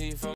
he from